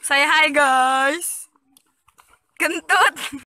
Say hi guys. Kentut.